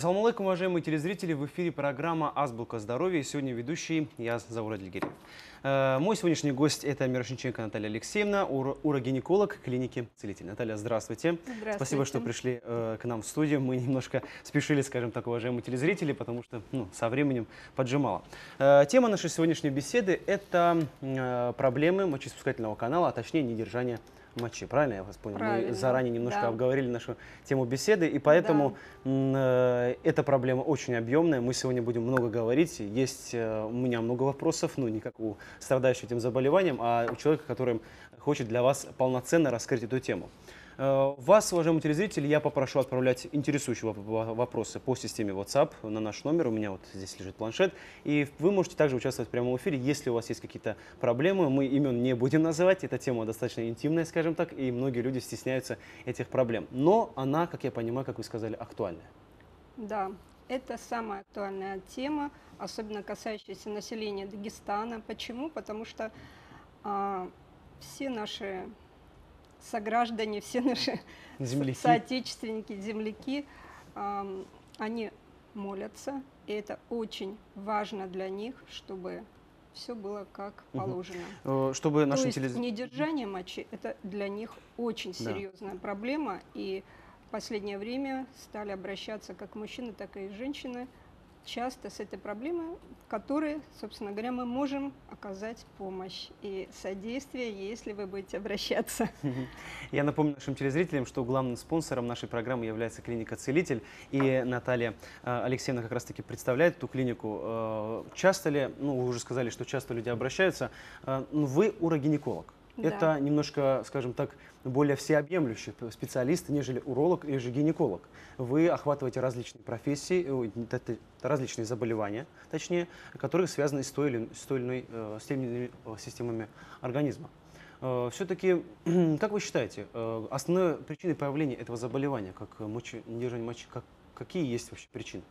Ассаламу алейкум, уважаемые телезрители. В эфире программа «Азбука здоровья». И сегодня ведущий я, Заура Дельгерев. Э, мой сегодняшний гость – это Мирошниченко Наталья Алексеевна, уро урогинеколог клиники «Целитель». Наталья, здравствуйте. Здравствуйте. Спасибо, что пришли э, к нам в студию. Мы немножко спешили, скажем так, уважаемые телезрители, потому что ну, со временем поджимало. Э, тема нашей сегодняшней беседы – это э, проблемы мочеиспускательного канала, а точнее недержание мочи. Правильно я вас понял? Правильно, Мы заранее немножко да. обговорили нашу тему беседы, и поэтому м, э, эта проблема очень объемная. Мы сегодня будем много говорить. Есть э, у меня много вопросов, ну, не как у страдающего этим заболеванием, а у человека, который хочет для вас полноценно раскрыть эту тему. Э, Вас, уважаемые телезрители, я попрошу отправлять интересующие воп- во- вопросы по системе WhatsApp на наш номер. У меня вот здесь лежит планшет. И вы можете также участвовать в прямом эфире, если у вас есть какие-то проблемы. Мы имен не будем называть. Эта тема достаточно интимная, скажем так, и многие люди стесняются этих проблем. Но она, как я понимаю, как вы сказали, актуальная. Да, это самая актуальная тема, особенно касающаяся населения Дагестана. Почему? Потому что а, все наши сограждане, все наши Земляки. соотечественники, земляки, они молятся, и это очень важно для них, чтобы все было как положено. Чтобы То нашим есть телезрителям... недержание мочи – это для них очень Да. серьезная проблема, и в последнее время стали обращаться как мужчины, так и женщины часто с этой проблемой, которой, собственно говоря, мы можем оказать помощь и содействие, если вы будете обращаться. Я напомню нашим телезрителям, что главным спонсором нашей программы является клиника «Целитель». И Наталья э, Алексеевна как раз-таки представляет эту клинику. Э, Часто ли, ну, вы уже сказали, что часто люди обращаются, э, ну, вы урогинеколог. Да. Это немножко, скажем так, более всеобъемлющий специалист, нежели уролог или же гинеколог. Вы охватываете различные профессии, т- различные заболевания, точнее, которые связаны с той или, с той или иной э, с теми э, системами организма. Все-таки, как вы считаете, э, основной причиной появления этого заболевания, как э, мочи, недержание мочи, как, какие есть вообще причины?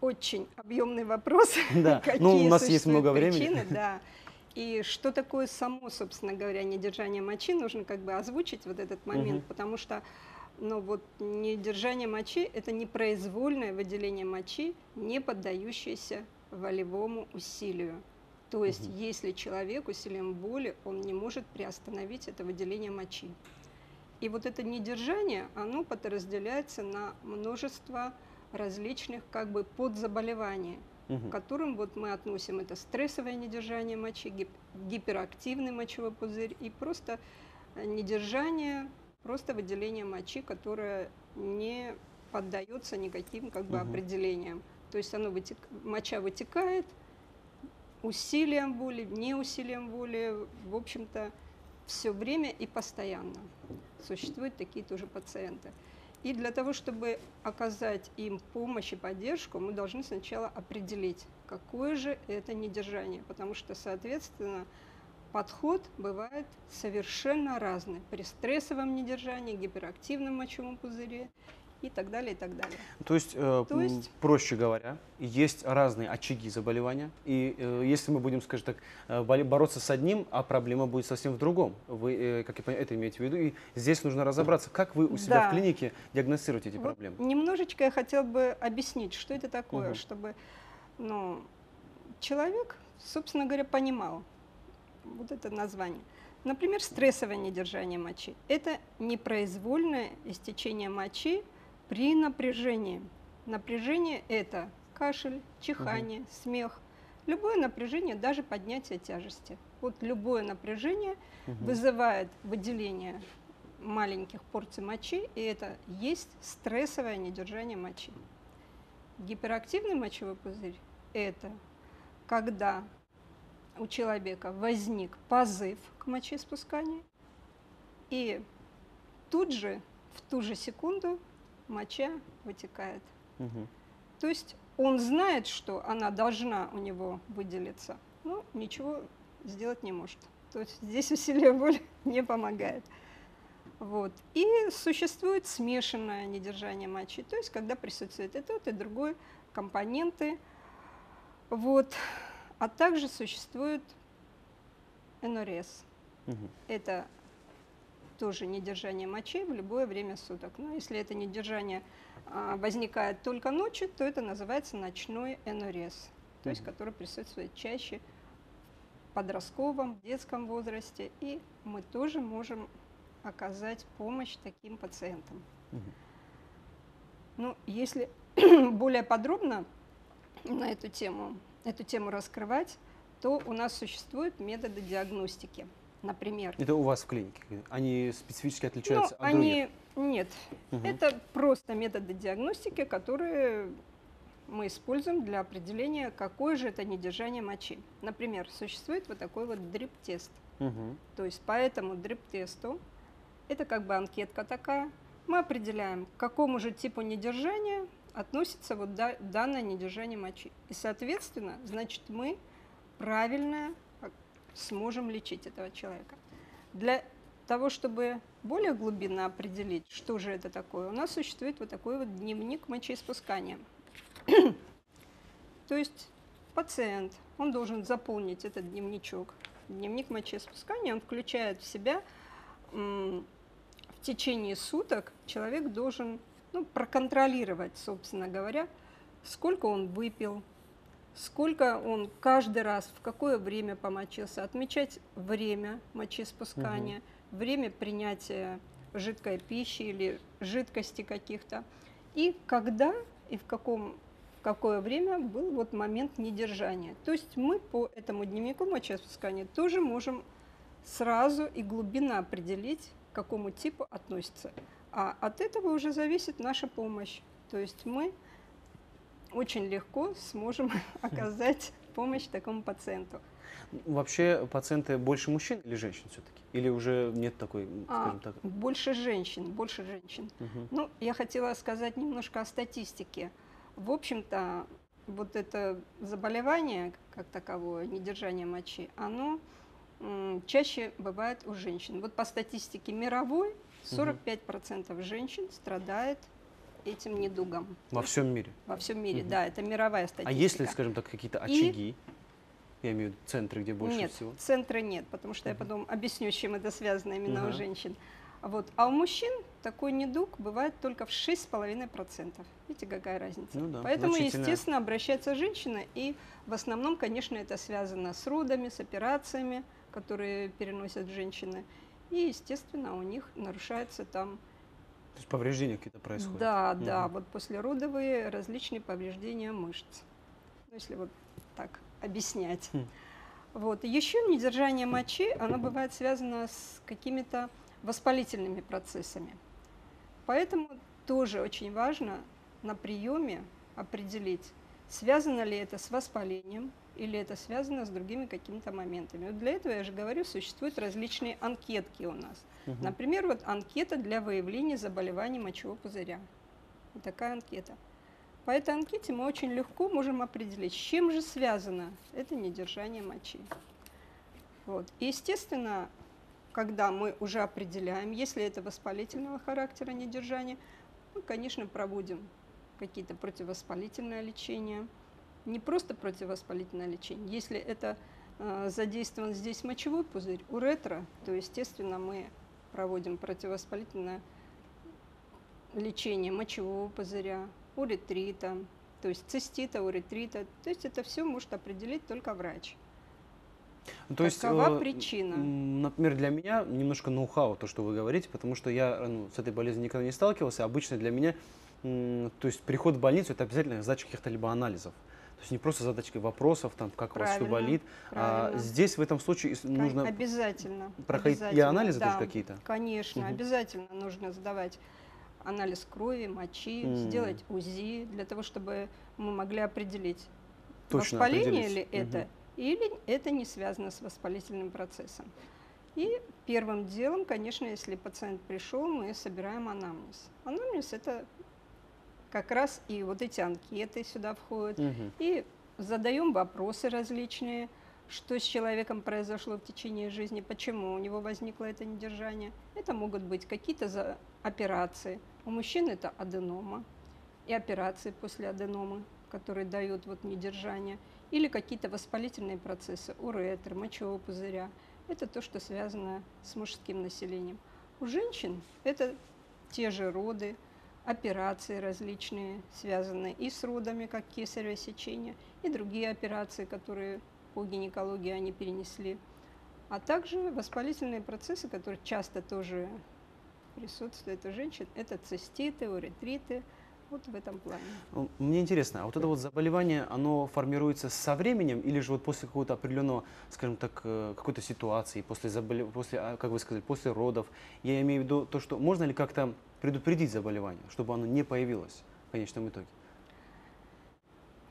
Очень объемный вопрос. Да, ну, у нас есть много времени. причины, да. И что такое само, собственно говоря, недержание мочи, нужно как бы озвучить вот этот момент, Мгм. потому что ну вот недержание мочи – это непроизвольное выделение мочи, не поддающееся волевому усилию. То есть, Мгм. если человек усилием воли, он не может приостановить это выделение мочи. И вот это недержание, оно подразделяется на множество различных как бы подзаболеваний Мгм. к которым вот мы относим это стрессовое недержание мочи, гип- гиперактивный мочевой пузырь и просто э, недержание, просто выделение мочи, которое не поддается никаким как бы Мгм. определениям. То есть оно вытек- моча вытекает усилием воли, не усилием воли, в общем-то, все время и постоянно. Существуют такие тоже пациенты. И для того, чтобы оказать им помощь и поддержку, мы должны сначала определить, какое же это недержание, потому что, соответственно, подход бывает совершенно разный. При стрессовом недержании, гиперактивном мочевом пузыре и так далее, и так далее. То есть, э, То есть- проще говоря, есть разные очаги заболевания, и э, если мы будем, скажем так, э, бороться с одним, а проблема будет совсем в другом. Вы, э, как я понимаю, это имеете в виду, и здесь нужно разобраться, как вы у себя Да. в клинике диагностируете эти Вот проблемы. немножечко я хотела бы объяснить, что это такое, Мгм. чтобы ну, человек, собственно говоря, понимал вот это название. Например, стрессовое недержание мочи. Это непроизвольное истечение мочи при напряжении. Напряжение – это кашель, чихание, смех. Любое напряжение, даже поднятие тяжести. Вот любое напряжение Мгм. вызывает выделение маленьких порций мочи, и это есть стрессовое недержание мочи. Гиперактивный мочевой пузырь – это когда у человека возник позыв к мочеиспусканию, и тут же, в ту же секунду, моча вытекает. Мгм. То есть он знает, что она должна у него выделиться, но ничего сделать не может. то есть здесь усилие воли не помогает. Вот. И существует смешанное недержание мочи, то есть когда присутствует и тот, и другой компоненты. Вот. А также существует энурез. Мгм. Это тоже недержание мочи в любое время суток. Но если это недержание а, возникает только ночью, то это называется ночной энурез, то есть который присутствует чаще в подростковом, детском возрасте, и мы тоже можем оказать помощь таким пациентам. Ну, если более подробно на эту тему, эту тему раскрывать, то у нас существуют методы диагностики. Например, Это у вас в клинике. Они специфически отличаются ну, от других? они нет, Мгм. это просто методы диагностики, которые мы используем для определения, какое же это недержание мочи. Например, существует вот такой вот дрип-тест. Мгм. То есть по этому дрип-тесту, это как бы анкетка такая, мы определяем, к какому же типу недержания относится вот да- данное недержание мочи. И, соответственно, значит, мы правильно а, сможем лечить этого человека. Для того, чтобы более глубинно определить, что же это такое, у нас существует вот такой вот дневник мочеиспускания. То есть пациент, он должен заполнить этот дневничок. Дневник мочеиспускания, он включает в себя в течение суток человек должен ну, проконтролировать, собственно говоря, сколько он выпил, сколько он каждый раз, в какое время помочился, отмечать время мочеиспускания, время принятия жидкой пищи или жидкости каких-то, и когда и в каком в какое время был вот момент недержания. То есть мы по этому дневнику мочеиспускания тоже можем сразу и глубинно определить, к какому типу относится. А от этого уже зависит наша помощь. То есть мы очень легко сможем оказать помощь такому пациенту. Вообще пациенты больше мужчин или женщин все-таки? Или уже нет такой, А, скажем так? больше женщин, больше женщин. Мгм. Ну, я хотела сказать немножко о статистике. В общем-то, вот это заболевание, как таковое, недержание мочи, оно чаще бывает у женщин. Вот по статистике мировой 45% женщин страдает этим недугом Во всем мире. во всем мире. Мгм. Да, это мировая статистика. А есть ли, скажем так, какие-то И- очаги? Я имею в виду центры, где больше нет, всего. центра нет, потому что я Мгм. потом объясню, с чем это связано именно у Ага. женщин. Вот. А у мужчин такой недуг бывает только в 6,5%. Видите, какая разница? Ну да, Поэтому, естественно, обращается женщина, и в основном, конечно, это связано с родами, с операциями, которые переносят женщины. И, естественно, у них нарушается там То есть повреждения какие-то происходят. Да, да, Мгм. вот послеродовые различные повреждения мышц. Ну, Если вот так объяснять. Хм. Вот. Еще недержание мочи, оно бывает связано с какими-то воспалительными процессами. Поэтому тоже очень важно на приеме определить, связано ли это с воспалением или это связано с другими какими-то моментами. Вот для этого, я же говорю, существуют различные анкетки у нас. Мгм. Например, вот анкета для выявления заболеваний мочевого пузыря. Вот такая анкета. По этой анкете мы очень легко можем определить, с чем же связано это недержание мочи. Вот. И, естественно, когда мы уже определяем, если это воспалительного характера недержание, мы, конечно, проводим какие-то противовоспалительное лечение. Не просто противовоспалительное лечение. Если это э, задействован здесь мочевой пузырь, уретра, то, естественно, мы проводим противовоспалительное лечение мочевого пузыря, уретрита, то есть цистита, уретрита. То есть это все может определить только врач. Ну, то есть, Какова э, причина? Например, для меня немножко ноу-хау то, что вы говорите, потому что я э, ну, с этой болезнью никогда не сталкивался. Обычно для меня, то есть приход в больницу это обязательно сдача каких-то либо анализов. То есть не просто задачка вопросов, там, как у вас Правильно, болит. А правильно. здесь в этом случае Кон- нужно обязательно проходить и обязательно, анализы тоже да, какие-то? Конечно, Мгм. обязательно нужно сдавать анализ крови, мочи, М. сделать УЗИ для того, чтобы мы могли определить, Точно воспаление ли это, или это не связано с воспалительным процессом. И первым делом, конечно, если пациент пришел, мы собираем анамнез. Анамнез это как раз и вот эти анкеты сюда входят. Мгм. И задаем вопросы различные, что с человеком произошло в течение жизни, почему у него возникло это недержание. Это могут быть какие-то операции. У мужчин это аденома и операции после аденомы, которые дают вот недержание. Или какие-то воспалительные процессы, уретры, мочевого пузыря. Это то, что связано с мужским населением. У женщин это те же роды, операции различные, связанные и с родами, как кесарево сечение, и другие операции, которые по гинекологии они перенесли. А также воспалительные процессы, которые часто тоже присутствуют у женщин, это циститы, уретриты, вот в этом плане. Мне интересно, а вот это вот заболевание, оно формируется со временем или же вот после какого-то определенного, скажем так, э, какой-то ситуации, после, заболе... после, а, как вы сказали, после родов? Я имею в виду то, что можно ли как-то предупредить заболевание, чтобы оно не появилось в конечном итоге?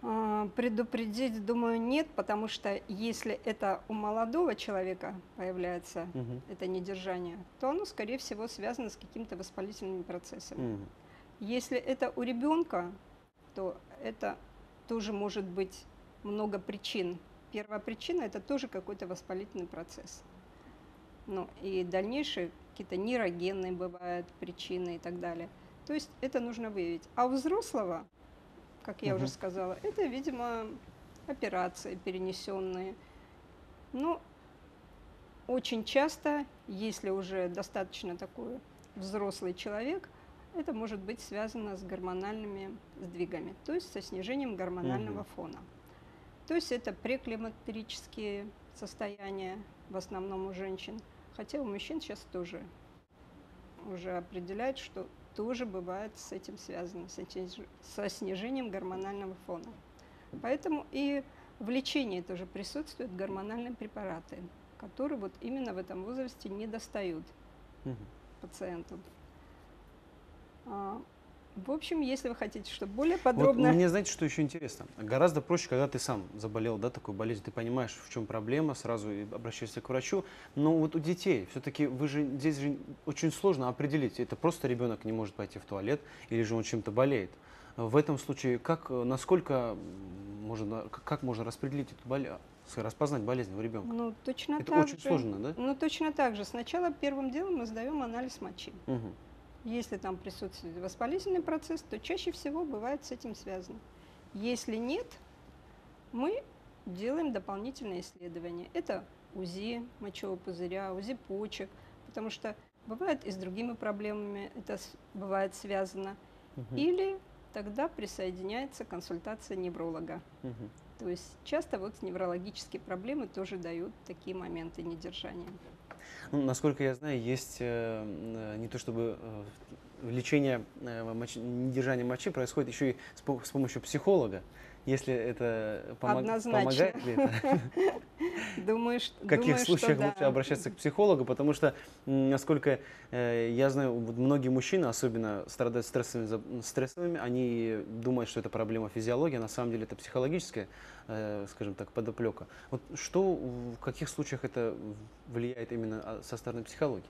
А, Предупредить, думаю, нет, потому что если это у молодого человека появляется Мгм. это недержание, то оно, скорее всего, связано с какими-то воспалительными процессами. Мгм. Если это у ребенка, то это тоже может быть много причин. Первая причина это тоже какой-то воспалительный процесс. Ну и дальнейшие какие-то нейрогенные бывают причины и так далее. То есть это нужно выявить. А у взрослого, как я уже Мгм. сказала, это, видимо, операции перенесенные. Ну, очень часто, если уже достаточно такой взрослый человек, это может быть связано с гормональными сдвигами, то есть со снижением гормонального Мгм. фона. То есть это преклимактерические состояния, в основном у женщин, хотя у мужчин сейчас тоже уже определяют, что тоже бывает с этим связано, с этим- со снижением гормонального фона. Поэтому и в лечении тоже присутствуют гормональные препараты, которые вот именно в этом возрасте не достают Мгм. пациенту. В общем, если вы хотите, чтобы более Вот подробно... мне, знаете, что еще интересно? Гораздо проще, когда ты сам заболел, да, такой болезнью, ты понимаешь, в чем проблема, сразу обращаешься к врачу. Но вот у детей, все-таки вы же здесь же очень сложно определить, это просто ребенок не может пойти в туалет или же он чем-то болеет. В этом случае, как, насколько можно, как- можно распределить эту болезнь, распознать болезнь у ребенка? Ну, точно Это так очень же. сложно, да? Ну, точно так же. Сначала первым делом мы сдаем анализ мочи. Мгм. Если там присутствует воспалительный процесс, то чаще всего бывает с этим связано. Если нет, мы делаем дополнительные исследования. Это УЗИ мочевого пузыря, УЗИ почек, потому что бывает и с другими проблемами это бывает связано. Мгм. Или тогда присоединяется консультация невролога. Мгм. То есть часто вот неврологические проблемы тоже дают такие моменты недержания. Ну, насколько я знаю, есть э, не то чтобы э, лечение э, мочи- недержания мочи происходит еще и с, с помощью психолога. Если это помог- Однозначно. помогает ли это? Думаю, что, В каких думаю, случаях да. лучше обращаться к психологу? Потому что, насколько э, я знаю, многие мужчины, особенно страдают стрессовыми, стрессовыми, они думают, что это проблема физиологии, а на самом деле это психологическая, э, скажем так, подоплека. Вот что, в каких случаях это влияет именно а, со стороны психологии?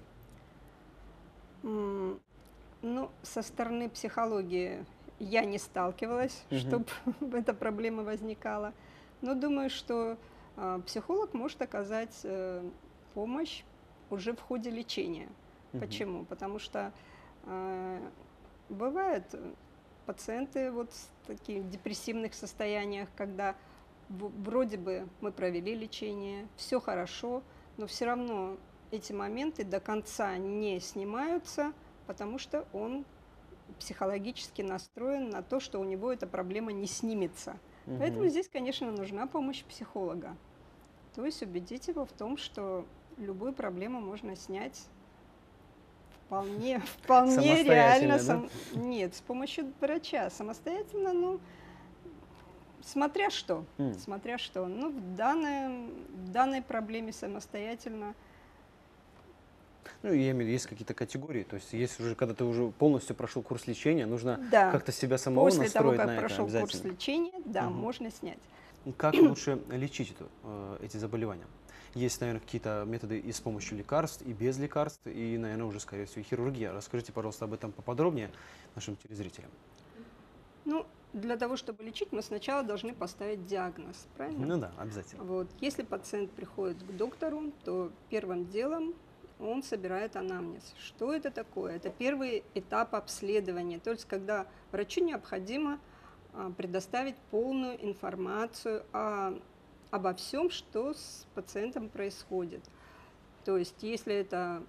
Ну, со стороны психологии я не сталкивалась, Мгм. чтобы эта проблема возникала. Но думаю, что а, психолог может оказать э, помощь уже в ходе лечения. Мгм. Почему? Потому что э, бывают э, пациенты вот в таких депрессивных состояниях, когда вроде бы мы провели лечение, все хорошо, но все равно эти моменты до конца не снимаются, потому что он психологически настроен на то, что у него эта проблема не снимется. Поэтому Мгм. здесь, конечно, нужна помощь психолога. То есть убедить его в том, что любую проблему можно снять вполне, вполне реально. Сам- Нет, с помощью врача. Самостоятельно, ну, смотря что. М. Смотря что. Ну, в, данной, в данной проблеме самостоятельно Ну, я имею в виду, есть какие-то категории, то есть если уже, когда ты уже полностью прошел курс лечения, нужно Да. как-то себя самого После того, настроить как на это прошел курс обязательно. лечения, да, Мгм. можно снять. Как лучше лечить эту, э, эти заболевания? Есть, наверное, какие-то методы и с помощью лекарств, и без лекарств, и, наверное, уже, скорее всего, хирургия. Расскажите, пожалуйста, об этом поподробнее нашим телезрителям. Ну, для того, чтобы лечить, мы сначала должны поставить диагноз, правильно? Ну да, обязательно. Вот. Если пациент приходит к доктору, то первым делом он собирает анамнез. Что это такое? Это первый этап обследования. То есть, когда врачу необходимо а, предоставить полную информацию о, обо всем, что с пациентом происходит. То есть, если это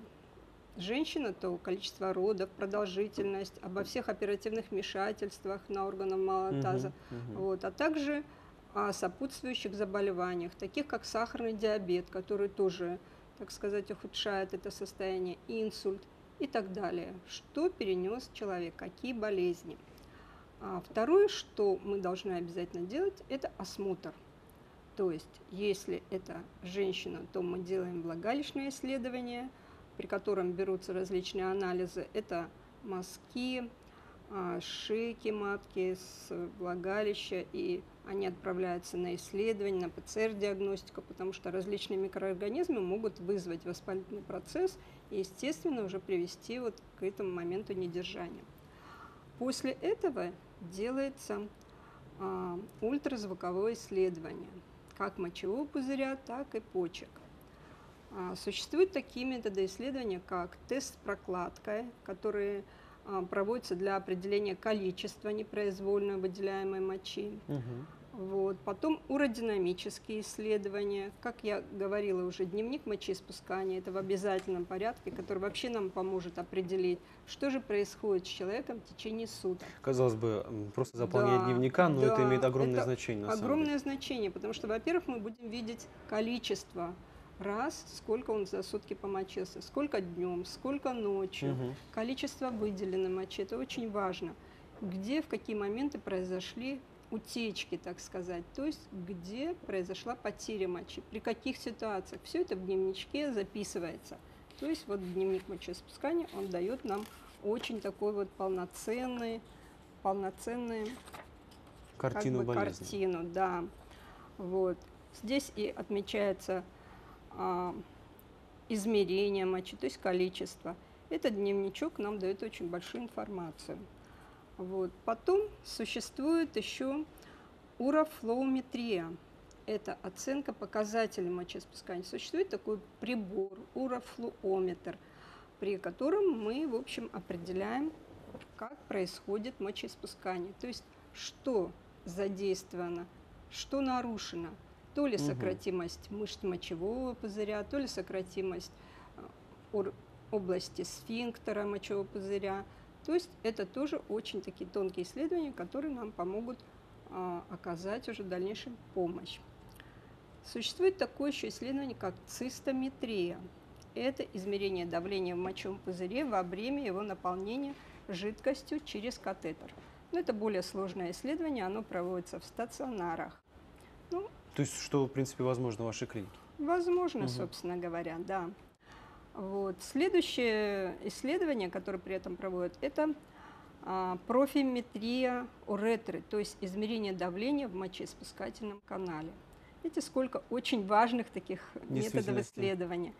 женщина, то количество родов, продолжительность, обо всех оперативных вмешательствах на органах малого таза, Мгм, мгм. вот, а также о сопутствующих заболеваниях, таких как сахарный диабет, который тоже, так сказать, ухудшает это состояние, инсульт и так далее. Что перенес человек, какие болезни. А второе, что мы должны обязательно делать, это осмотр. То есть, если это женщина, то мы делаем влагалищное исследование, при котором берутся различные анализы. Это мазки, а, шейки матки с влагалища, и они отправляются на исследование, на ПЦР-диагностику, потому что различные микроорганизмы могут вызвать воспалительный процесс и, естественно, уже привести вот к этому моменту недержания. После этого делается а, ультразвуковое исследование как мочевого пузыря, так и почек. А, Существуют такие методы исследования, как тест с прокладкой, которые а, проводятся для определения количества непроизвольно выделяемой мочи. Мгм. Вот. Потом уродинамические исследования. Как я говорила уже, дневник мочеиспускания – это в обязательном порядке, который вообще нам поможет определить, что же происходит с человеком в течение суток. Казалось бы, просто заполнение Да, дневника, но это да, имеет огромное это значение. На Огромное деле. значение, потому что, во-первых, мы будем видеть количество раз, сколько он за сутки помочился, сколько днем, сколько ночью, Мгм. количество выделенной мочи. Это очень важно. Где, в какие моменты произошли утечки, так сказать, то есть где произошла потеря мочи, при каких ситуациях. Все это в дневничке записывается. То есть вот дневник мочеиспускания, он дает нам очень такой вот полноценный, полноценный Картину как бы болезни. картину, да. Вот. Здесь и отмечается а, измерение мочи, то есть количество. Этот дневничок нам дает очень большую информацию. Вот. Потом существует еще урофлоуметрия. Это оценка показателей мочеиспускания. Существует такой прибор, урофлуометр, при котором мы, в общем, определяем, как происходит мочеиспускание. То есть, что задействовано, что нарушено. То ли Мгм. сократимость мышц мочевого пузыря, то ли сократимость ор- области сфинктера мочевого пузыря. То есть это тоже очень такие тонкие исследования, которые нам помогут а, оказать уже дальнейшую помощь. Существует такое еще исследование, как цистометрия. Это измерение давления в мочевом пузыре во время его наполнения жидкостью через катетер. Но это более сложное исследование, оно проводится в стационарах. Ну, То есть, что, в принципе, возможно в вашей клинике. Возможно, Мгм. собственно говоря, да. Вот. Следующее исследование, которое при этом проводят, это а, профиметрия уретры, то есть измерение давления в мочеиспускательном канале. Видите, сколько очень важных таких методов исследования.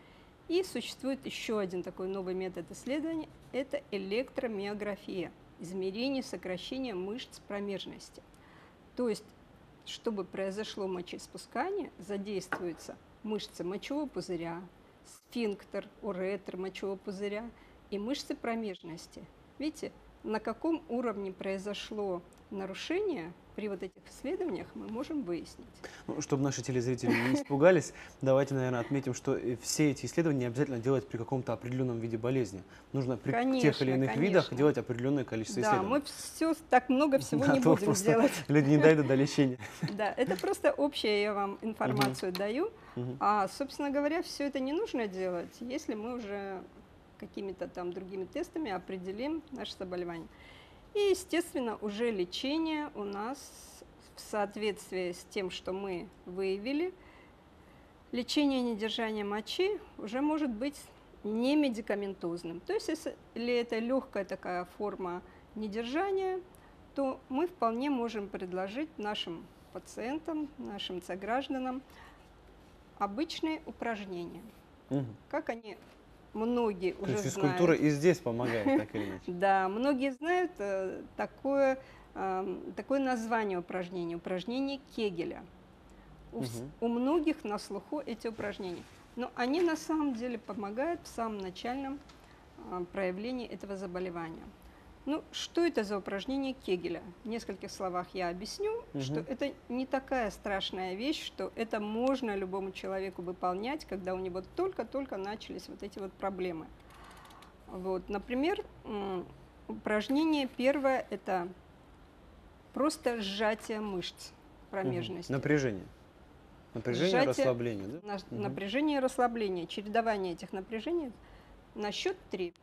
И существует еще один такой новый метод исследования – это электромиография, измерение сокращения мышц промежности. То есть, чтобы произошло мочеиспускание, задействуются мышцы мочевого пузыря, сфинктер, уретр мочевого пузыря и мышцы промежности. Видите, на каком уровне произошло нарушение при вот этих исследованиях, мы можем выяснить. Ну, чтобы наши телезрители не испугались, давайте, наверное, отметим, что э, все эти исследования не обязательно делать при каком-то определенном виде болезни. Нужно при тех Конечно, или иных видах конечно. делать определенное количество Да, исследований. мы все так много всего А не будем делать. Люди не дойдут до лечения. Да, это просто общая я вам информацию даю. А, собственно говоря, все это не нужно делать, если мы уже какими-то там другими тестами определим наше заболевание. И, естественно, уже лечение у нас в соответствии с тем, что мы выявили, лечение недержания мочи уже может быть не медикаментозным. То есть, если это легкая такая форма недержания, то мы вполне можем предложить нашим пациентам, нашим согражданам обычные упражнения. Мгм. Как они, многие То уже есть знают. физкультура и здесь помогает, так или иначе. Да, многие знают э, такое эм, такое название упражнения, упражнение Кегеля. У, Мгм. у многих на слуху эти упражнения. Но они на самом деле помогают в самом начальном а, проявлении этого заболевания. Ну, что это за упражнение Кегеля? В нескольких словах я объясню, что Мгм. это не такая страшная вещь, что это можно любому человеку выполнять, когда у него только-только начались вот эти вот проблемы. Вот, например, упражнение первое – это просто сжатие мышц промежности. Напряжение. Напряжение, Сжатие- расслабление, да? На- Мгм. Напряжение и расслабление, чередование этих напряжений на счет три.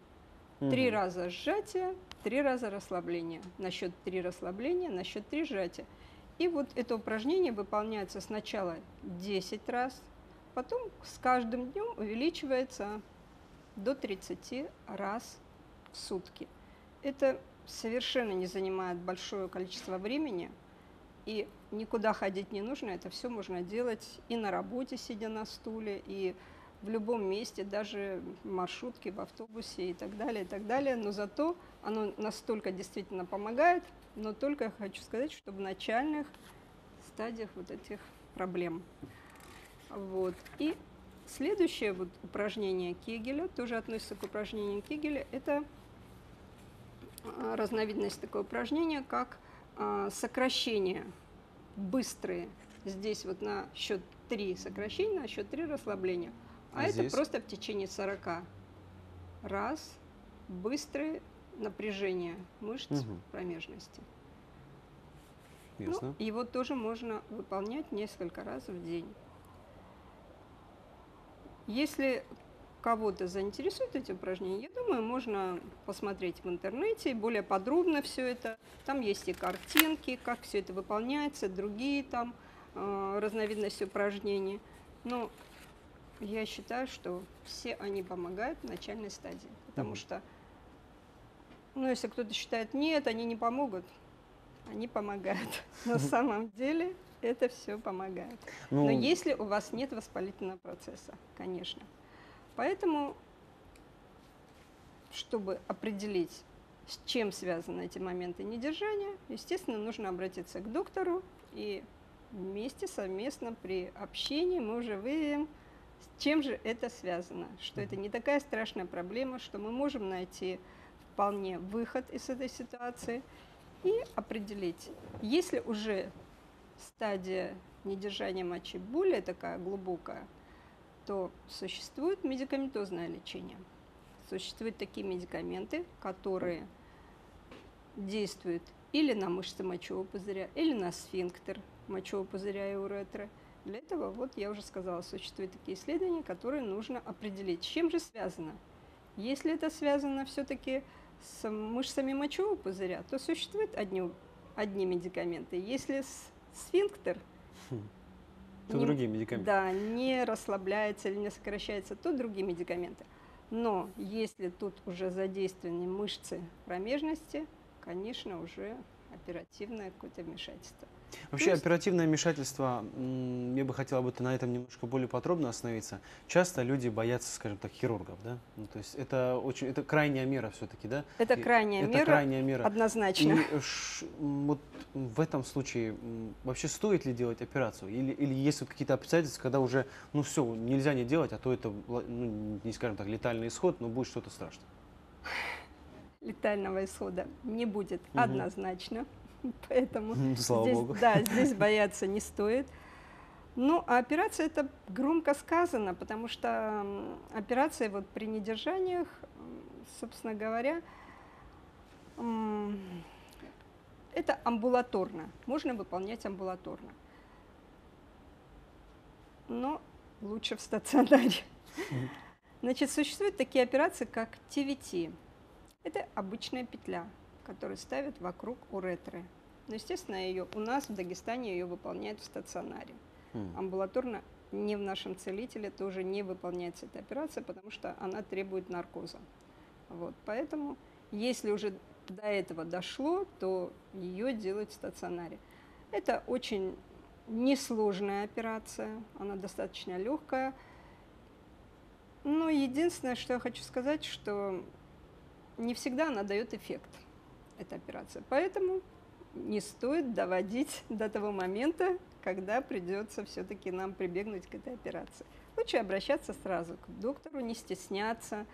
Три Мгм. раза сжатие, три раза расслабление. На счет три расслабления, на счет три сжатия. И вот это упражнение выполняется сначала 10 раз, потом с каждым днем увеличивается до 30 раз в сутки. Это совершенно не занимает большое количество времени, и никуда ходить не нужно. Это все можно делать и на работе, сидя на стуле, и в любом месте, даже в маршрутке, в автобусе и так далее, и так далее. Но зато оно настолько действительно помогает, но только хочу сказать, что в начальных стадиях вот этих проблем. Вот. И следующее вот упражнение Кегеля, тоже относится к упражнению Кегеля, это а, разновидность такое упражнение, как а, сокращение быстрые. Здесь вот на счет 3 сокращения, на счет 3 расслабления. А, А это здесь? просто в течение 40 раз быстрое напряжение мышц Мгм. промежности. Ясно. Ну, его тоже можно выполнять несколько раз в день. Если кого-то заинтересуют эти упражнения, я думаю, можно посмотреть в интернете более подробно все это. Там есть и картинки, как все это выполняется, другие там э, разновидности упражнений. Но я считаю, что все они помогают в начальной стадии, потому что, ну, если кто-то считает, нет, они не помогут, они помогают. На самом деле это все помогает. Ну, Но если у вас нет воспалительного процесса, конечно. Поэтому, чтобы определить, с чем связаны эти моменты недержания, естественно, нужно обратиться к доктору и вместе, совместно при общении мы уже выявим, с чем же это связано, что это не такая страшная проблема, что мы можем найти вполне выход из этой ситуации и определить, если уже стадия недержания мочи более такая глубокая, то существует медикаментозное лечение. Существуют такие медикаменты, которые действуют или на мышцы мочевого пузыря, или на сфинктер мочевого пузыря и уретры. Для этого, вот я уже сказала, существуют такие исследования, которые нужно определить, с чем же связано. Если это связано все-таки с мышцами мочевого пузыря, то существуют одни, одни медикаменты. Если с- сфинктер то не- другие медикаменты. да, не расслабляется или не сокращается, то другие медикаменты. Но если тут уже задействованы мышцы промежности, конечно, уже оперативное какое-то вмешательство. Вообще есть- оперативное вмешательство, я бы хотел об этом на этом немножко более подробно остановиться. Часто люди боятся, скажем так, хирургов, да? Ну, то есть это очень, это крайняя мера все-таки, да? Это крайняя это мера, крайняя мера. однозначно. И ш- вот в этом случае вообще стоит ли делать операцию? Или, или есть вот какие-то обстоятельства, когда уже, ну все, нельзя не делать, а то это, ну, не скажем так, летальный исход, но будет что-то страшное. Летального исхода не будет Мгм. однозначно. Поэтому Ну, Слава здесь, богу. Да, здесь бояться не стоит. Ну, а операция это громко сказано, потому что операция вот при недержаниях, собственно говоря, это амбулаторно, можно выполнять амбулаторно. Но лучше в стационаре. Значит, существуют такие операции, как TVT. Это обычная петля, которую ставят вокруг уретры. Но, естественно, ее у нас в Дагестане ее выполняют в стационаре. М. Амбулаторно не в нашем целителе тоже не выполняется эта операция, потому что она требует наркоза. Вот, поэтому, если уже до этого дошло, то ее делают в стационаре. Это очень несложная операция, она достаточно легкая. Но единственное, что я хочу сказать, что не всегда она дает эффект, эта операция. Поэтому не стоит доводить до того момента, когда придется все-таки нам прибегнуть к этой операции. Лучше обращаться сразу к доктору, не стесняться,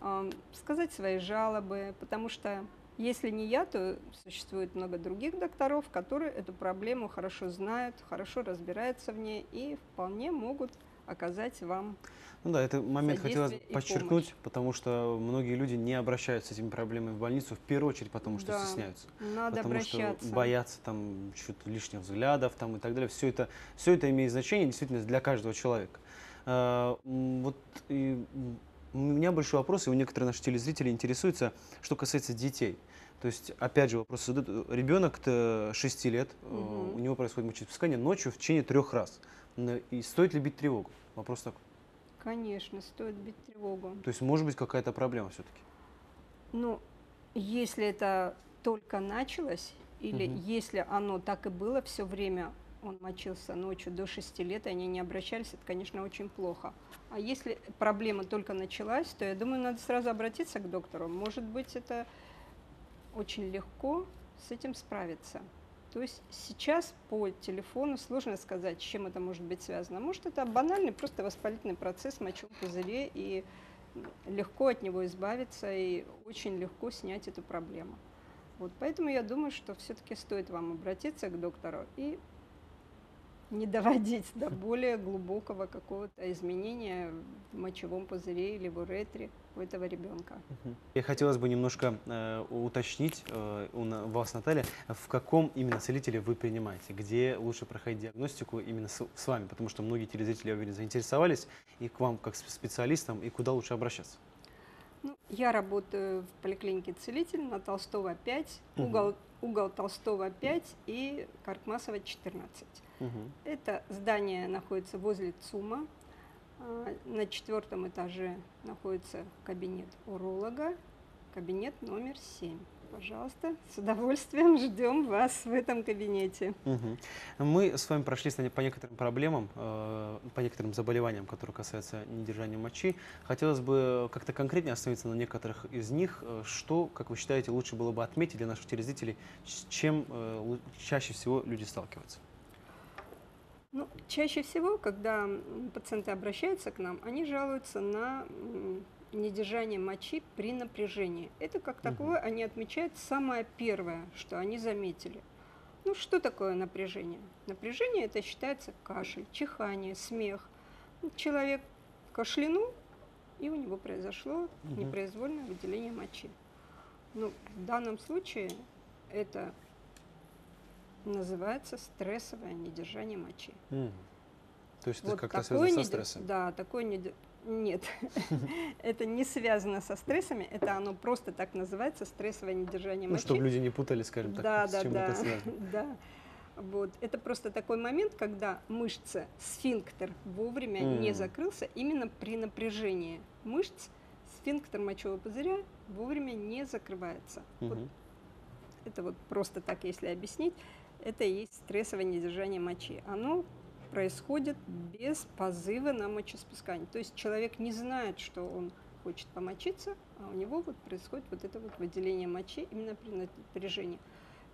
э, сказать свои жалобы, потому что если не я, то существует много других докторов, которые эту проблему хорошо знают, хорошо разбираются в ней и вполне могут оказать вам ну да, этот момент хотелось и подчеркнуть, помощь. потому что многие люди не обращаются с этими проблемами в больницу, в первую очередь потому, что Да, стесняются. Надо потому обращаться. что боятся там чего-то лишних взглядов там, и так далее. Все это, все это имеет значение действительно для каждого человека. М, Вот и, м, у меня большой вопрос, и у некоторых наших телезрителей интересуется, что касается детей. То есть, опять же, вопрос задают. Ребенок 6 лет, Мгм. у него происходит мочеиспускание ночью в течение трех раз. И стоит ли бить тревогу? Вопрос такой. Конечно, стоит бить тревогу. То есть, может быть, какая-то проблема все-таки. Ну, если это только началось, или Мгм. если оно так и было все время, он мочился ночью до 6 лет, и они не обращались, это, конечно, очень плохо. А если проблема только началась, то я думаю, надо сразу обратиться к доктору. Может быть, это очень легко с этим справиться. То есть сейчас по телефону сложно сказать, с чем это может быть связано. Может, это банальный просто воспалительный процесс в мочевом пузыре, и легко от него избавиться, и очень легко снять эту проблему. Вот, поэтому я думаю, что все-таки стоит вам обратиться к доктору и не доводить до более глубокого какого-то изменения в мочевом пузыре или в уретре у этого ребенка. И хотелось бы немножко э, уточнить э, у вас, Наталья, в каком именно целителе вы принимаете, где лучше проходить диагностику именно с, с вами, потому что многие телезрители, я уверен, заинтересовались и к вам как специалистам, и куда лучше обращаться. Ну, я работаю в поликлинике «Целитель» на Толстого 5, Мгм. угол, угол Толстого 5 и Каркмасова 14. Мгм. Это здание находится возле ЦУМа. А, На четвертом этаже находится кабинет уролога, кабинет номер 7. Пожалуйста, с удовольствием ждем вас в этом кабинете. Мгм. Мы с вами прошлись на- по некоторым проблемам, э, по некоторым заболеваниям, которые касаются недержания мочи. Хотелось бы как-то конкретнее остановиться на некоторых из них. Э, Что, как вы считаете, лучше было бы отметить для наших телезрителей, с чем э, чаще всего люди сталкиваются? Ну, чаще всего, когда пациенты обращаются к нам, они жалуются на недержание мочи при напряжении. Это как такое они отмечают самое первое, что они заметили. Ну, что такое напряжение? Напряжение это считается кашель, чихание, смех. Ну, Человек кашлянул, и у него произошло Мгм. непроизвольное выделение мочи. Ну, в данном случае это называется стрессовое недержание мочи. М. То есть это Вот как-то такое связано со стрессом? Да, такое не... Нет, это не связано со стрессами, это оно просто так называется, стрессовое недержание Ну, мочи. чтобы люди не путали, скажем так, Да, с чем да, это связано. да. Вот. Это просто такой момент, когда мышца, сфинктер вовремя не М. закрылся именно при напряжении мышц, сфинктер мочевого пузыря вовремя не закрывается. Вот Мгм. это вот просто так, если объяснить, это и есть стрессовое недержание мочи. Оно происходит без позыва на мочеспускание. То есть человек не знает, что он хочет помочиться, а у него вот происходит вот это вот выделение мочи именно при напряжении.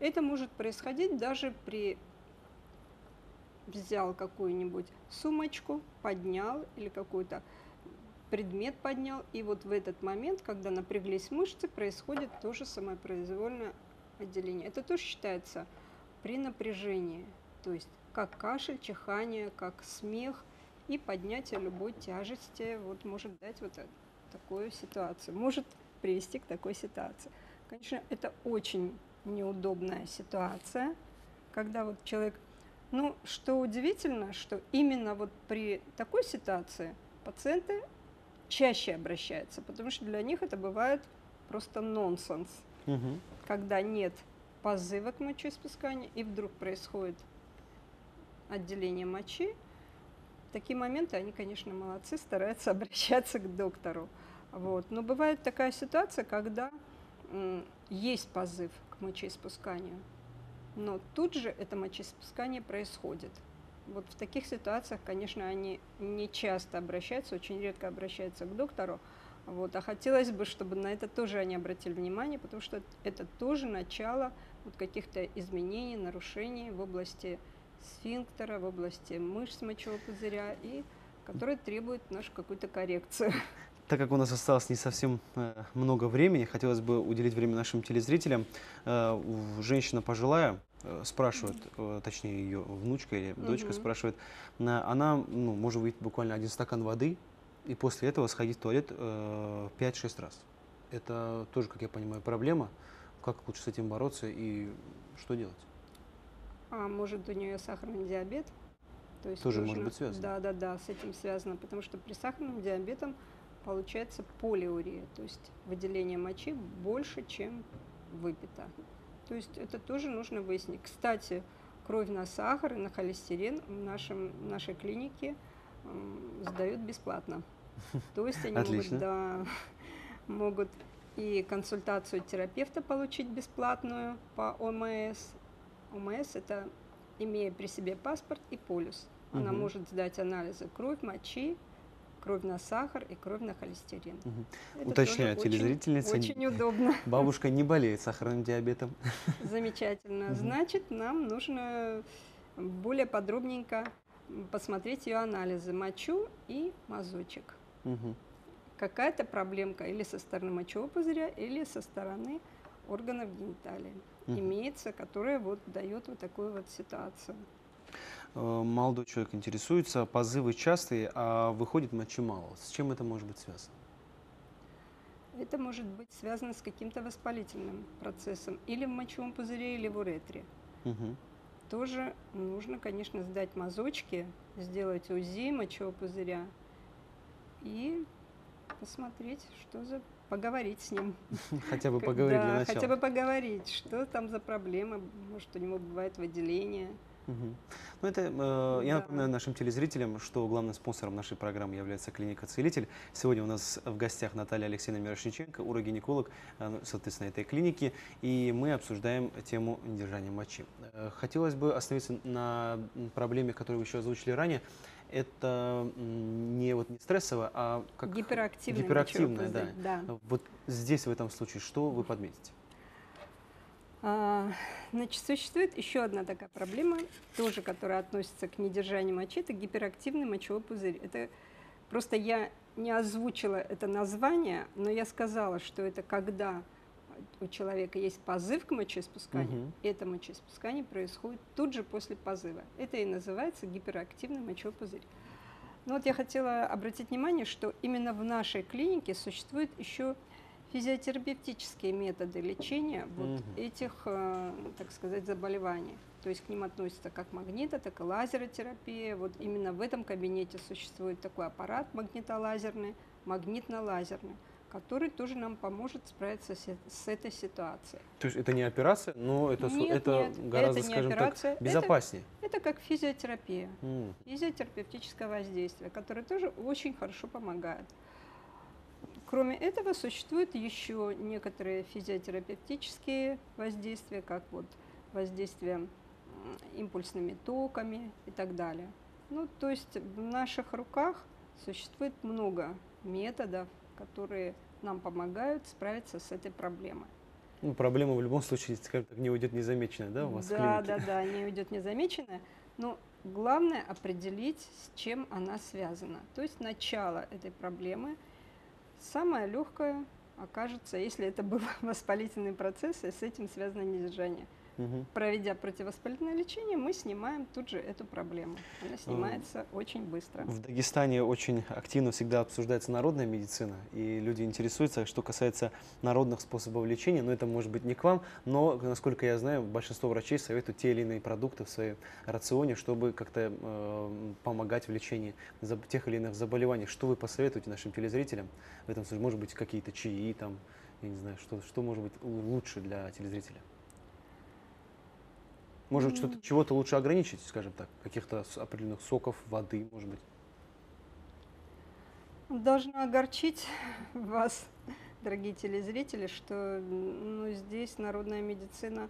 Это может происходить даже при взял какую-нибудь сумочку, поднял или какой-то предмет поднял, и вот в этот момент, когда напряглись мышцы, происходит то же самое произвольное отделение. Это тоже считается при напряжении, то есть как кашель, чихание, как смех и поднятие любой тяжести вот может дать вот э- такую ситуацию, может привести к такой ситуации. Конечно, это очень неудобная ситуация, когда вот человек, ну, что удивительно, что именно вот при такой ситуации пациенты чаще обращаются, потому что для них это бывает просто нонсенс Мгм. когда нет позыва к мочеиспусканию и вдруг происходит отделение мочи, в такие моменты они, конечно, молодцы, стараются обращаться к доктору. Вот. Но бывает такая ситуация, когда есть позыв к мочеиспусканию, но тут же это мочеиспускание происходит. Вот в таких ситуациях, конечно, они не часто обращаются, очень редко обращаются к доктору, Вот. А хотелось бы, чтобы на это тоже они обратили внимание, потому что это тоже начало вот каких-то изменений, нарушений в области сфинктера, в области мышц мочевого пузыря, и которые требуют нашу какую-то коррекцию. Так как у нас осталось не совсем э, много времени, хотелось бы уделить время нашим телезрителям. Э, женщина пожилая э, спрашивает, точнее ее внучка или дочка Мгм. спрашивает, на- она ну, может выпить буквально один стакан воды и после этого сходить в туалет э, 5-6 раз. Это тоже, как я понимаю, проблема. Как лучше с этим бороться и что делать? А может у нее сахарный диабет? То есть Тоже может быть связано. Да, да, да, с этим связано, потому что при сахарном диабете получается полиурия, то есть выделение мочи больше, чем выпито. То есть это тоже нужно выяснить. Кстати, кровь на сахар и на холестерин в, нашем, в нашей клинике м, сдают бесплатно. То есть они Отлично. могут, да, могут и консультацию терапевта получить бесплатную по ОМС. ОМС – это имея при себе паспорт и полюс. Она Мгм. может сдать анализы кровь, мочи, кровь на сахар и кровь на холестерин. Это Уточняю, тоже очень- телезрительница, Очень удобно. Бабушка не болеет сахарным диабетом. Замечательно. Мгм. Значит, нам нужно более подробненько посмотреть ее анализы мочу и мазочек. Мгм. Какая-то проблемка или со стороны мочевого пузыря, или со стороны органов гениталии Мгм. имеется, которая вот дает вот такую вот ситуацию. Э, Молодой человек интересуется, позывы частые, а выходит мочи мало. С чем это может быть связано? Это может быть связано с каким-то воспалительным процессом или в мочевом пузыре, или в уретре. Мгм. Тоже нужно, конечно, сдать мазочки, сделать УЗИ мочевого пузыря и посмотреть, что за... поговорить с ним. Хотя бы поговорить да, для начала. хотя бы поговорить, что там за проблема, может, у него бывает выделение. Ну, это, э, я Да. напоминаю нашим телезрителям, что главным спонсором нашей программы является клиника «Целитель». Сегодня у нас в гостях Наталья Алексеевна Мирошниченко, урогинеколог, э, ну, соответственно, этой клиники, и мы обсуждаем тему недержания мочи. Э, Хотелось бы остановиться на проблеме, которую вы еще озвучили ранее. Это не, вот, не стрессово, а как Гиперактивный гиперактивное, мочевой пузырь, да. Вот здесь, в этом случае, что вы подметите? А, Значит, существует еще одна такая проблема, тоже которая относится к недержанию мочи, это гиперактивный мочевой пузырь. Это просто я не озвучила это название, но я сказала, что это когда у человека есть позыв к мочеиспусканию, и это мочеиспускание происходит тут же после позыва. Это и называется гиперактивный мочевой пузырь. Но вот я хотела обратить внимание, что именно в нашей клинике существует еще физиотерапевтические методы лечения вот Мгм. этих, э, так сказать, заболеваний. То есть к ним относятся как магнита, так и лазеротерапия. Вот именно в этом кабинете существует такой аппарат магнитолазерный, магнитно-лазерный, который тоже нам поможет справиться с, с этой ситуацией. То есть это не операция, но это, Нет, это нет, гораздо, это не скажем операция, так, это- безопаснее. Это как физиотерапия. М. физиотерапевтическое воздействие, которое тоже очень хорошо помогает. Кроме этого, существуют еще некоторые физиотерапевтические воздействия, как вот воздействие импульсными токами и так далее. Ну, то есть в наших руках существует много методов, которые нам помогают справиться с этой проблемой. Ну, проблема в любом случае, скажем так, не уйдет незамеченная, да, у вас в да, клинике? да, да, не уйдет незамеченная. Но главное определить, с чем она связана. То есть начало этой проблемы самое легкое окажется, если это был воспалительный процесс, и с этим связано недержание. Мгм. Проведя противовоспалительное лечение, мы снимаем тут же эту проблему. Она снимается очень быстро. В Дагестане очень активно всегда обсуждается народная медицина, и люди интересуются, что касается народных способов лечения, но это может быть не к вам, но, насколько я знаю, большинство врачей советуют те или иные продукты в своем рационе, чтобы как-то э, помогать в лечении тех или иных заболеваний. Что вы посоветуете нашим телезрителям в этом случае? Может быть, какие-то чаи, там, я не знаю, что, что может быть лучше для телезрителя? Может быть, что-то, чего-то лучше ограничить, скажем так, каких-то определенных соков, воды, может быть. Должно огорчить вас, дорогие телезрители, что ну, здесь народная медицина,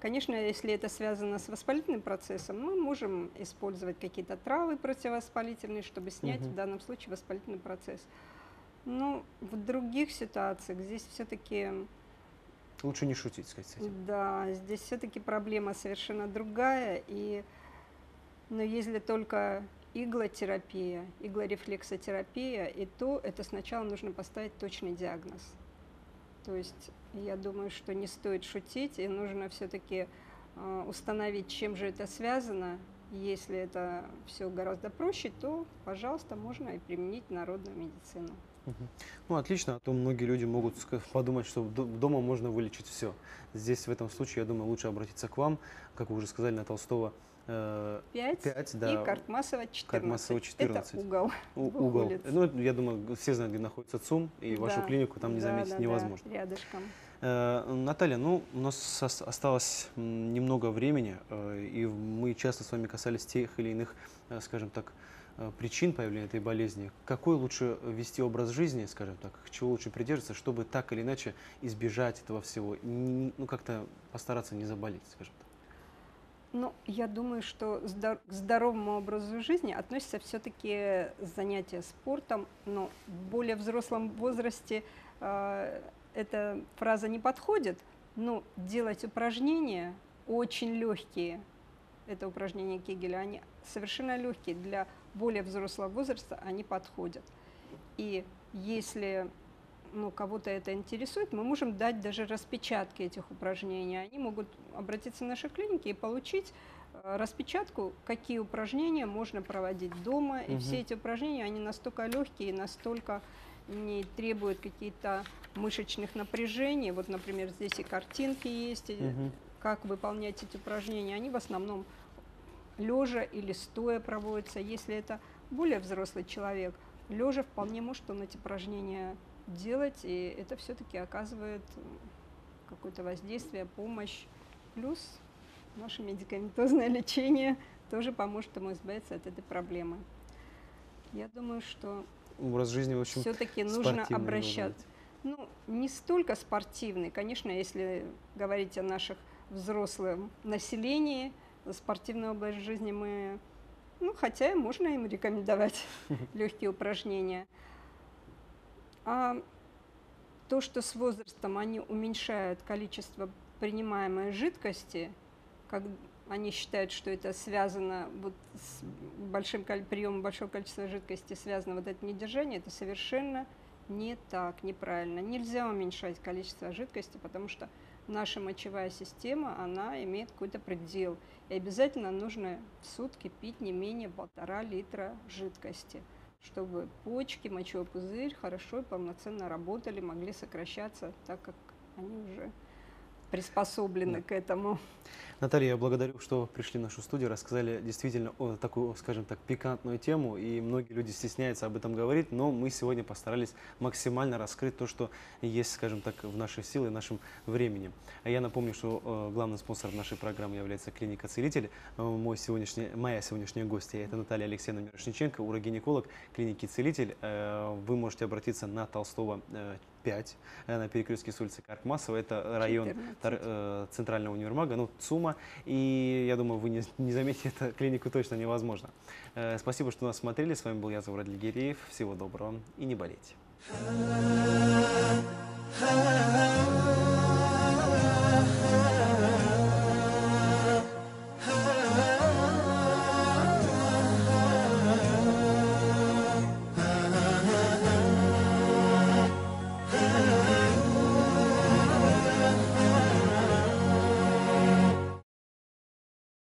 конечно, если это связано с воспалительным процессом, мы можем использовать какие-то травы противовоспалительные, чтобы снять Мгм. в данном случае воспалительный процесс. Ну, в других ситуациях здесь все-таки, Лучше не шутить, сказать, с этим. да, здесь все-таки проблема совершенно другая. И, но если только иглотерапия, иглорефлексотерапия, и то это сначала нужно поставить точный диагноз. То есть я думаю, что не стоит шутить, и нужно все-таки установить, чем же это связано. Если это все гораздо проще, то, пожалуйста, можно и применить народную медицину. Ну, отлично, а то многие люди могут подумать, что дома можно вылечить все. Здесь в этом случае, я думаю, лучше обратиться к вам, как вы уже сказали, на Толстого э, 5, 5, и да, Картмасова 14. Картмасова 14. Это угол. у- угол. Ну, я думаю, все знают, где находится ЦУМ, и вашу Да, клинику там не да, заметить да, да, невозможно. рядышком. Э, Наталья, ну, у нас ос- осталось немного времени, э, и мы часто с вами касались тех или иных, э, скажем так, причин появления этой болезни. Какой лучше вести образ жизни, скажем так, чего лучше придерживаться, чтобы так или иначе избежать этого всего, ну, как-то постараться не заболеть, скажем так. Ну, я думаю, что к здоровому образу жизни относится все-таки занятие спортом, но в более взрослом возрасте эта фраза не подходит, но делать упражнения очень легкие, это упражнения Кегеля, они совершенно легкие, для более взрослого возраста они подходят. И если ну, кого-то это интересует, мы можем дать даже распечатки этих упражнений. Они могут обратиться в наши клиники и получить э, распечатку, какие упражнения можно проводить дома. И Мгм. все эти упражнения, они настолько легкие, и настолько не требуют каких-то мышечных напряжений. Вот, например, здесь и картинки есть, Мгм. как выполнять эти упражнения. Они в основном лежа или стоя проводятся. Если это более взрослый человек, лежа вполне может он эти упражнения делать, и это все-таки оказывает какое-то воздействие, помощь. Плюс наше медикаментозное лечение тоже поможет ему избавиться от этой проблемы. Я думаю, что Образ жизни, в общем, все-таки нужно обращаться. Ну, не столько спортивный, конечно, если говорить о наших взрослом населении, спортивный образ жизни мы, ну, хотя можно им рекомендовать легкие упражнения. А то, что с возрастом они уменьшают количество принимаемой жидкости, как они считают, что это связано вот с большим приемом большого количества жидкости, связано вот это недержание, это совершенно не так, неправильно. Нельзя уменьшать количество жидкости, потому что наша мочевая система, она имеет какой-то предел. И обязательно нужно в сутки пить не менее полтора литра жидкости, чтобы почки, мочевой пузырь хорошо и полноценно работали, могли сокращаться, так как они уже приспособлены Да. к этому. Наталья, я благодарю, что пришли в нашу студию, рассказали действительно о такую, скажем так, пикантную тему, и многие люди стесняются об этом говорить, но мы сегодня постарались максимально раскрыть то, что есть, скажем так, в нашей силе и нашем времени. А я напомню, что э, главным спонсором нашей программы является клиника «Целитель». Э, мой сегодняшний, моя сегодняшняя гостья – это Наталья Алексеевна Мирошниченко, урогинеколог клиники «Целитель». Э, вы можете обратиться на Толстого э, 5, э, на перекрестке с улицы Каркмасова. Это район 14. тор- э, центрального универмага, ну, ЦУМа. И я думаю, вы не, не заметите, это клинику точно невозможно. Э, спасибо, что нас смотрели. С вами был я, Заврад Гиреев. Всего доброго и не болейте.